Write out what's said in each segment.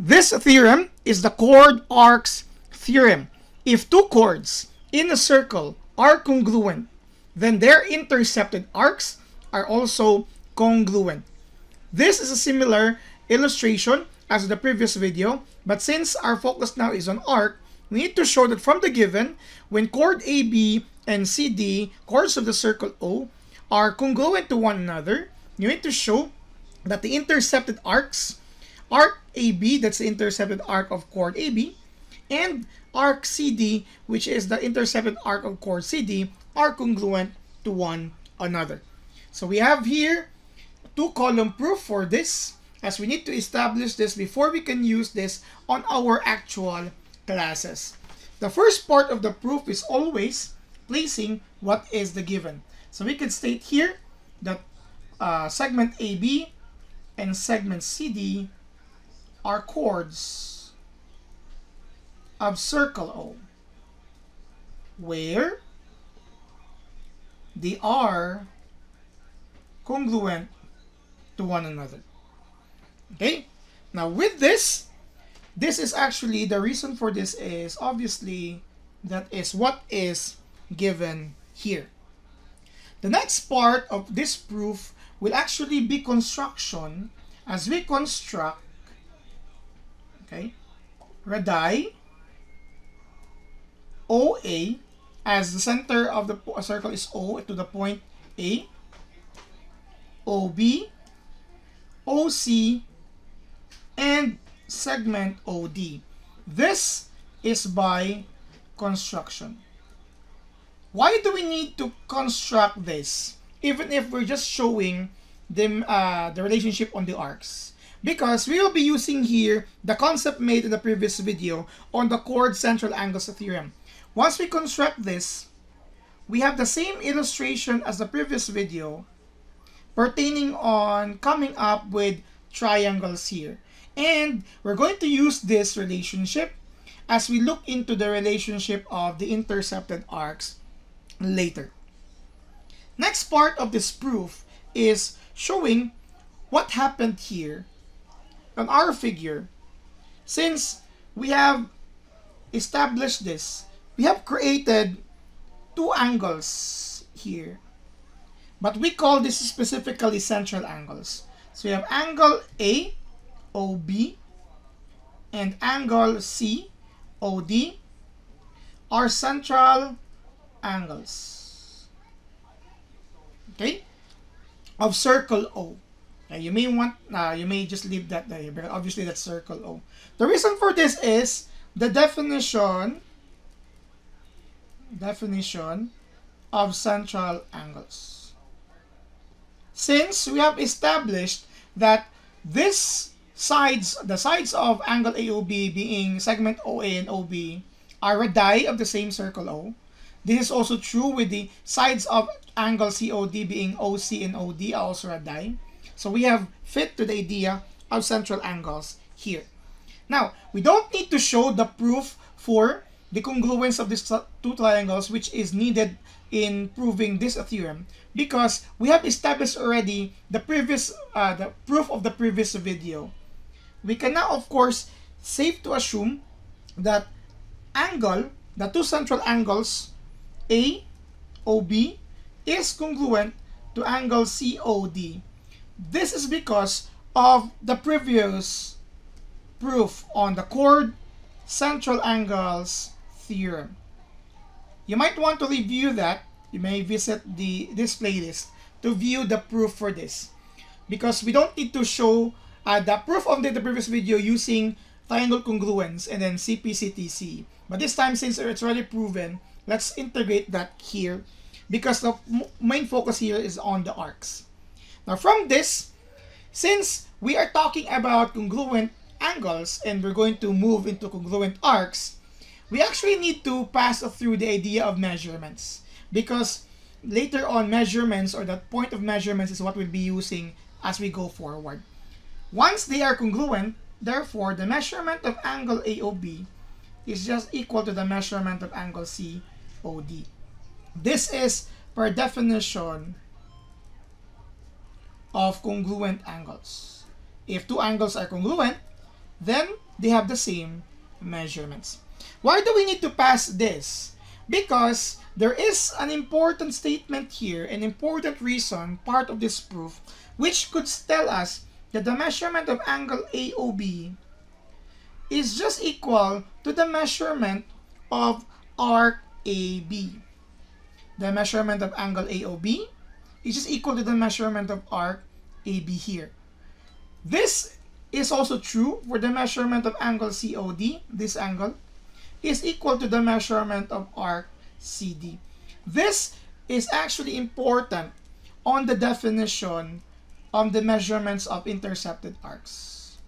This theorem is the chord arcs theorem. If two chords in a circle are congruent, then their intercepted arcs are also congruent. This is a similar illustration as the previous video, but since our focus now is on arc, we need to show that from the given, when chord AB and CD, chords of the circle O, are congruent to one another, you need to show that the intercepted arcs, arc AB, that's the intercepted arc of chord AB, and arc CD, which is the intercepted arc of chord CD, are congruent to one another. So we have here two column proof for this as we need to establish this before we can use this on our actual classes. The first part of the proof is always placing what is the given. So we can state here that uh, segment AB and segment CD are chords of circle O where they are congruent to one another. Okay? Now with this, this is actually, the reason for this is obviously that is what is given here. The next part of this proof will actually be construction as we construct, okay, radii OA as the center of the circle is O to the point A, OB, OC, and segment OD. This is by construction. Why do we need to construct this? Even if we're just showing the, uh, the relationship on the arcs. Because we will be using here the concept made in the previous video on the chord central angles theorem. Once we construct this, we have the same illustration as the previous video pertaining on coming up with triangles here. And we're going to use this relationship as we look into the relationship of the intercepted arcs later. Next part of this proof is showing what happened here on our figure. Since we have established this, we have created two angles here. But we call this specifically central angles. So we have angle A, OB, and angle C, OD are central angles. Okay? Of circle O. Now you may want, uh, you may just leave that there, but obviously that's circle O. The reason for this is the definition, definition of central angles. Since we have established that this sides, the sides of angle AOB being segment OA and OB are radii of the same circle O, this is also true with the sides of angle COD being OC and OD are also radii. So we have fit to the idea of central angles here. Now, we don't need to show the proof for the congruence of these two triangles which is needed in proving this theorem because we have established already the previous uh, the proof of the previous video. We can now of course safe to assume that angle, the two central angles A, OB is congruent to angle COD. This is because of the previous proof on the chord central angles theorem. You might want to review that. You may visit the this playlist to view the proof for this. Because we don't need to show uh, the proof of the, the previous video using triangle congruence and then CPCTC. But this time, since it's already proven, let's integrate that here because the main focus here is on the arcs. Now from this, since we are talking about congruent angles and we're going to move into congruent arcs, we actually need to pass through the idea of measurements because later on measurements or that point of measurements is what we'll be using as we go forward. Once they are congruent, therefore the measurement of angle AOB is just equal to the measurement of angle COD. This is per definition of congruent angles. If two angles are congruent, then they have the same measurements. Why do we need to pass this? Because there is an important statement here, an important reason, part of this proof, which could tell us that the measurement of angle AOB is just equal to the measurement of arc AB. The measurement of angle AOB is just equal to the measurement of arc AB here. This is also true for the measurement of angle COD, this angle, is equal to the measurement of arc CD. This is actually important on the definition of the measurements of intercepted arcs.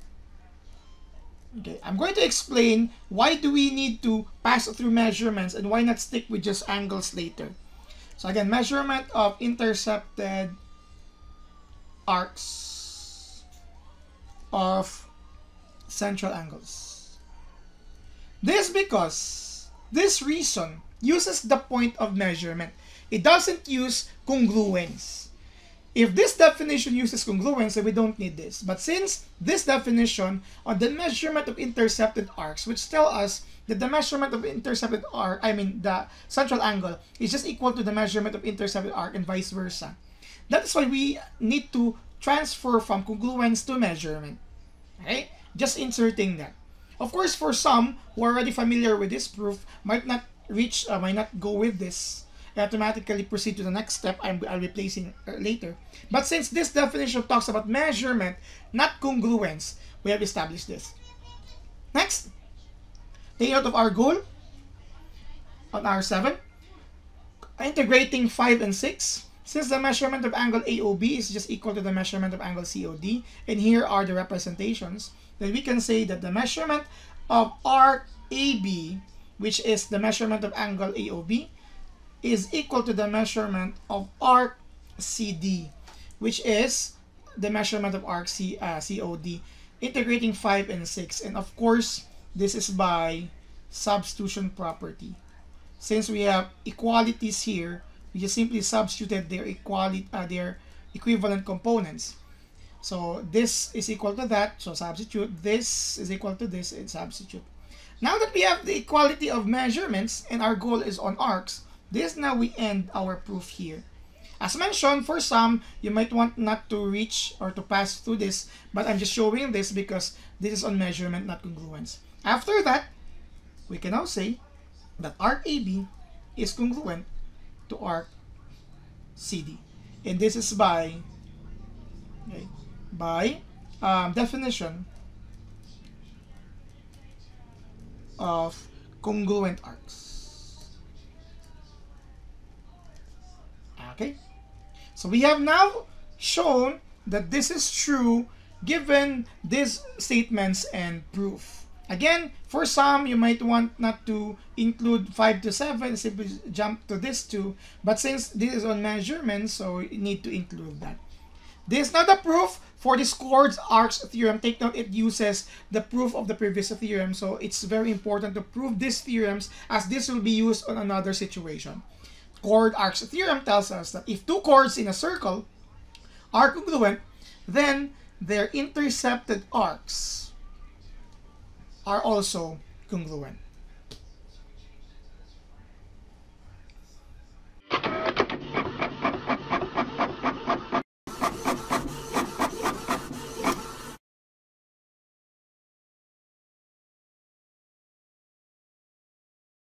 Okay, I'm going to explain why do we need to pass through measurements and why not stick with just angles later. So again, measurement of intercepted arcs of central angles. This because this reason uses the point of measurement. It doesn't use congruence. If this definition uses congruence, then we don't need this. But since this definition on the measurement of intercepted arcs, which tell us that the measurement of intercepted arc, I mean the central angle, is just equal to the measurement of intercepted arc and vice versa. That is why we need to transfer from congruence to measurement. Okay? Just inserting that. Of course, for some who are already familiar with this proof, might not reach, uh, might not go with this automatically proceed to the next step I'm, I'll be placing uh, later. But since this definition talks about measurement, not congruence, we have established this. Next, take out of our goal on R7, integrating 5 and 6. Since the measurement of angle AOB is just equal to the measurement of angle COD, and here are the representations, then we can say that the measurement of arc AB, which is the measurement of angle AOB, is equal to the measurement of arc CD, which is the measurement of arc C, uh, COD, integrating 5 and 6. And of course, this is by substitution property. Since we have equalities here, we just simply substituted their equality, uh, their equivalent components. So this is equal to that, so substitute. This is equal to this, and substitute. Now that we have the equality of measurements and our goal is on arcs, this now we end our proof here. As mentioned, for some, you might want not to reach or to pass through this, but I'm just showing this because this is on measurement, not congruence. After that, we can now say that arc AB is congruent to arc CD. And this is by, okay, by um, definition of congruent arcs. Okay? So we have now shown that this is true given these statements and proof. Again, for some, you might want not to include 5 to 7, simply jump to this 2. But since this is on measurement, so you need to include that. This is not a proof for this chords arcs theorem. Take note, it uses the proof of the previous theorem. So it's very important to prove these theorems as this will be used on another situation chord arcs theorem tells us that if two chords in a circle are congruent, then their intercepted arcs are also congruent.